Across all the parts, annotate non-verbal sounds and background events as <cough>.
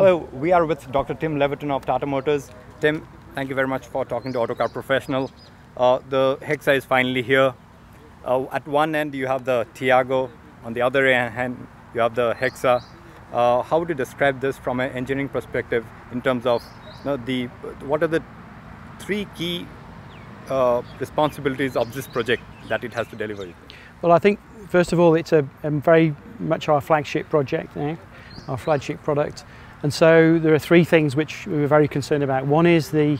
Hello, we are with Dr. Tim Leverton of Tata Motors. Tim, thank you very much for talking to Autocar Professional. Uh, the Hexa is finally here. Uh, at one end, you have the Tiago. On the other hand, you have the Hexa. Uh, how would you describe this from an engineering perspective in terms of you know, the what are the three key uh, responsibilities of this project that it has to deliver? Well, I think first of all, it's a, a very much our flagship project now, our flagship product. And so there are three things which we were very concerned about. One is the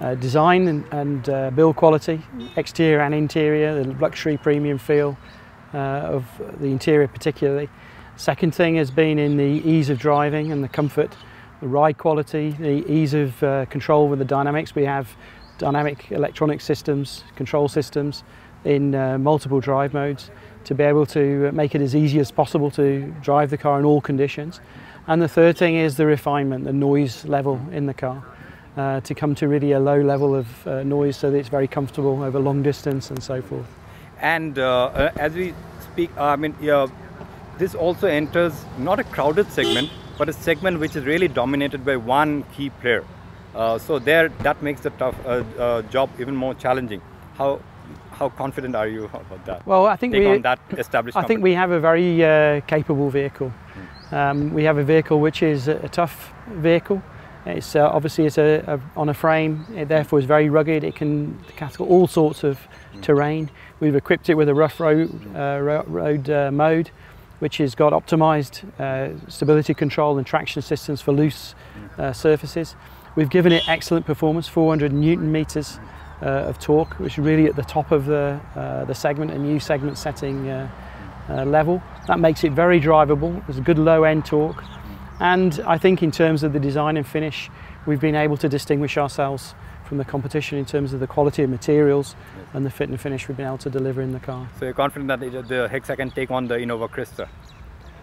uh, design and, and uh, build quality, exterior and interior, the luxury premium feel uh, of the interior particularly. Second thing has been in the ease of driving and the comfort, the ride quality, the ease of uh, control with the dynamics. We have dynamic electronic systems, control systems in uh, multiple drive modes to be able to make it as easy as possible to drive the car in all conditions. And the third thing is the refinement, the noise level in the car. Uh, to come to really a low level of uh, noise so that it's very comfortable over long distance and so forth. And uh, uh as we speak, I mean, yeah, this also enters not a crowded segment, but a segment which is really dominated by one key player. Uh, so there, that makes the tough uh, job even more challenging. How how confident are you <laughs> about that? Well, I think Take we on that <coughs> established. I think we have a very capable vehicle. Mm. Um, we have a vehicle which is a tough vehicle. It's uh, obviously it's a, a, on a frame. It therefore is very rugged. It can tackle all sorts of mm. terrain. We've equipped it with a rough road, uh, road uh, mode, which has got optimised uh, stability control and traction systems for loose mm. uh, surfaces. We've given it excellent performance, 400 newton meters uh, of torque, which is really at the top of the the segment, a new segment setting level. That makes it very drivable. There's a good low end torque. And I think in terms of the design and finish, we've been able to distinguish ourselves from the competition in terms of the quality of materials yes. and the fit and finish we've been able to deliver in the car. So you're confident that the Hexa can take on the Innova Crysta?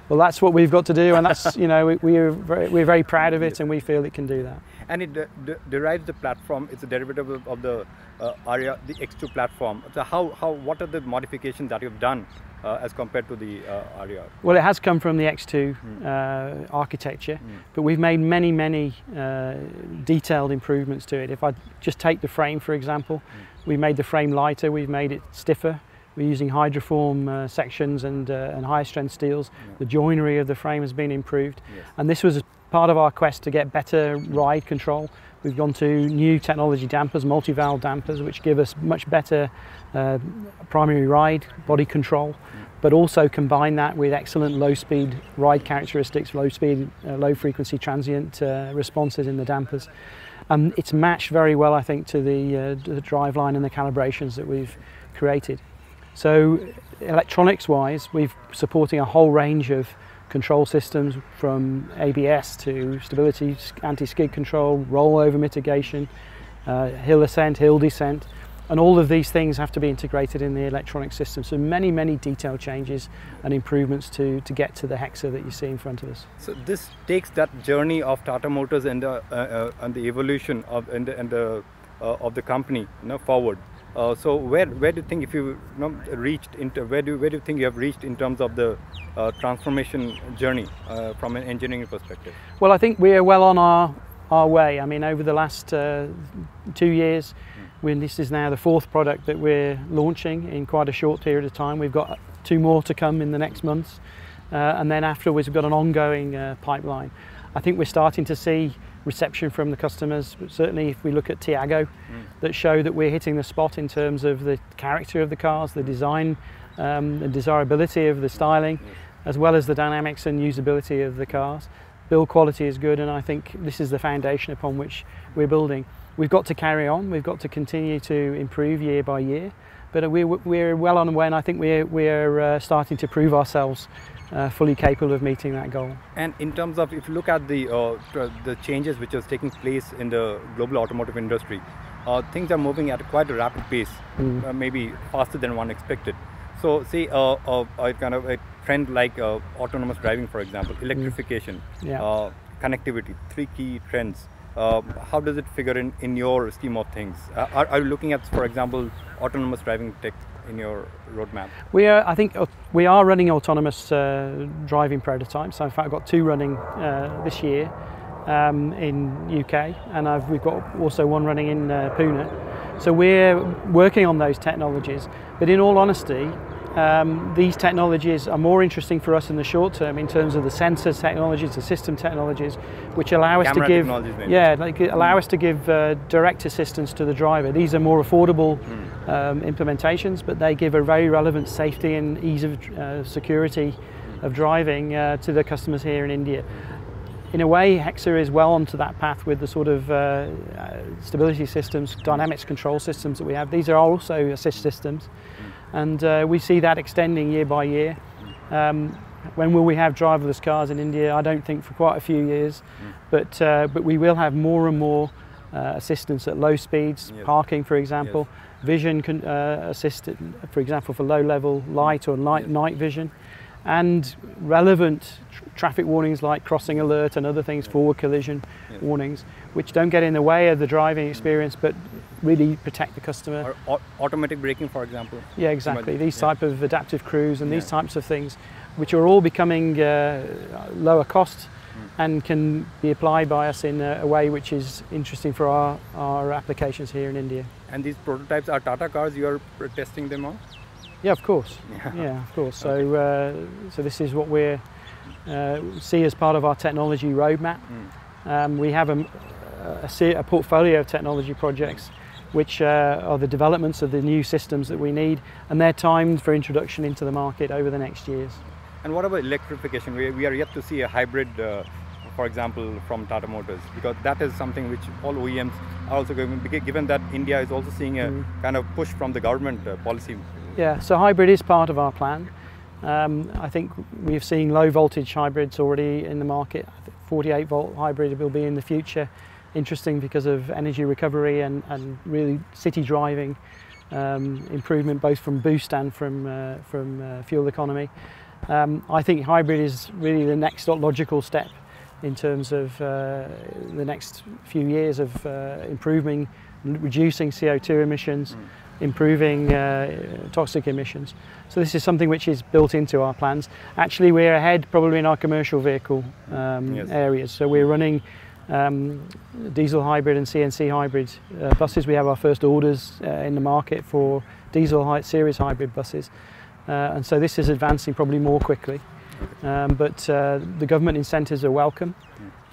Well, that's what we've got to do, and that's you know we, are very, we're very proud of it, and we feel it can do that. And it de derives the platform. It's a derivative of the uh, the X2 platform. So how how what are the modifications that you've done uh, as compared to the uh? Well, it has come from the X2 mm. uh, architecture, mm. but we've made many, many uh, detailed improvements to it. If I just take the frame, for example, mm. we made the frame lighter, we've made it stiffer. We're using hydroform uh, sections and, uh, and higher strength steels. Yeah. The joinery of the frame has been improved. Yes. And this was part of our quest to get better ride control. We've gone to new technology dampers, multi-valve dampers, which give us much better uh, primary ride, body control, but also combine that with excellent low-speed ride characteristics, low-speed, uh, low-frequency transient uh, responses in the dampers. Um, it's matched very well, I think, to the, uh, the driveline and the calibrations that we've created. So electronics-wise, we're supporting a whole range of control systems from ABS to stability, anti-skid control, rollover mitigation, uh, hill ascent, hill descent, and all of these things have to be integrated in the electronic system. So many, many detailed changes and improvements to, to get to the Hexa that you see in front of us. So this takes that journey of Tata Motors and the, uh, uh, and the evolution of, and the, and the, uh, of the company you know, forward. Uh, so where where do you think if you, you know, reached into where do where do you think you have reached in terms of the uh, transformation journey uh, from an engineering perspective? Well, I think we are well on our our way. I mean, over the last uh, two years, mm. when this is now the fourth product that we're launching in quite a short period of time. We've got two more to come in the next months, uh, and then afterwards we've got an ongoing uh, pipeline. I think we're starting to see reception from the customers. But Certainly, if we look at Tiago, mm. that show that we're hitting the spot in terms of the character of the cars, the design, um, the desirability of the styling, mm. as well as the dynamics and usability of the cars. Build quality is good, and I think this is the foundation upon which we're building. We've got to carry on. We've got to continue to improve year by year, but we're, we're well on the way, and I think we're, we're uh, starting to prove ourselves uh, fully capable of meeting that goal. And in terms of, if you look at the uh, the changes which are taking place in the global automotive industry, uh, things are moving at quite a rapid pace, mm. maybe faster than one expected. So, say uh, uh, a kind of a trend like autonomous driving, for example, mm. electrification, mm. yeah. connectivity, three key trends. How does it figure in in your scheme of things? Are, are you looking at, for example, autonomous driving tech in your roadmap? We are, I think, uh, we are running autonomous uh, driving prototypes. So in fact, I've got two running uh, this year. um, in UK, and I've, we've got also one running in uh, Pune. So we're working on those technologies. But in all honesty, um, these technologies are more interesting for us in the short term in terms of the sensor technologies, the system technologies, which allow us to give, yeah, like allow us to give uh, direct assistance to the driver. These are more affordable Mm. um, implementations, but they give a very relevant safety and ease of uh, security of driving uh, to the customers here in India. In a way, Hexa is well onto that path with the sort of uh, uh, stability systems, dynamics control systems that we have. These are also assist systems, and uh, we see that extending year by year. Um, when will we have driverless cars in India? I don't think for quite a few years, but uh, but we will have more and more uh, assistance at low speeds, Yes. parking, for example, vision con- uh, assisted, for example, for low level light or light, Yes. night vision, and relevant tr- traffic warnings like crossing alert and other things, forward collision Yes. warnings, which don't get in the way of the driving experience but really protect the customer. Or automatic braking, for example. Yeah, exactly. These yeah. type of adaptive cruise and these types of things, which are all becoming uh, lower cost Hmm. and can be applied by us in a, a way which is interesting for our, our applications here in India. And these prototypes are Tata cars. You are testing them on. Yeah, of course. Yeah. Yeah, of course. So, uh, so this is what we uh, see as part of our technology roadmap. Mm. Um, we have a, a, a portfolio of technology projects which uh, are the developments of the new systems that we need, and they're timed for introduction into the market over the next years. And what about electrification? We, we are yet to see a hybrid, uh, for example, from Tata Motors, because that is something which all OEMs are also going. Given that India is also seeing a Mm. kind of push from the government uh, policy. Yeah, so hybrid is part of our plan. Um, I think we've seen low voltage hybrids already in the market. I 48 volt hybrid will be in the future. Interesting because of energy recovery and, and really city driving um, improvement, both from boost and from, uh, from uh, fuel economy. Um, I think hybrid is really the next logical step in terms of uh, the next few years of uh, improving, reducing CO2 emissions, improving uh, toxic emissions. So this is something which is built into our plans. Actually, we're ahead probably in our commercial vehicle um, Yes. areas. So we're running um, diesel hybrid and CNG hybrid uh, buses. We have our first orders uh, in the market for diesel hy- series hybrid buses. Uh, and so this is advancing probably more quickly. Um, but uh, the government incentives are welcome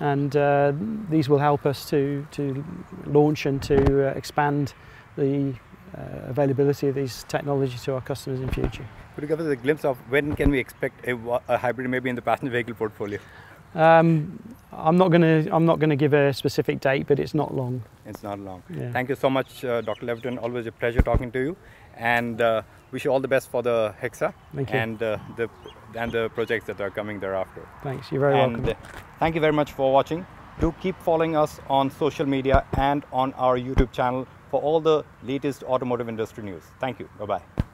and uh, these will help us to, to launch and to uh, expand the uh, availability of these technologies to our customers in future. Could you give us a glimpse of when can we expect a, a hybrid maybe in the passenger vehicle portfolio? Um, I'm not going to I'm not going to give a specific date, but it's not long. It's not long. Yeah. Thank you so much, uh, Dr. Leverton. Always a pleasure talking to you, and uh, wish you all the best for the Hexa and uh, the and the projects that are coming thereafter. Thanks. You're very and welcome. uh, thank you very much for watching. Do keep following us on social media and on our YouTube channel for all the latest automotive industry news. Thank you. Bye bye.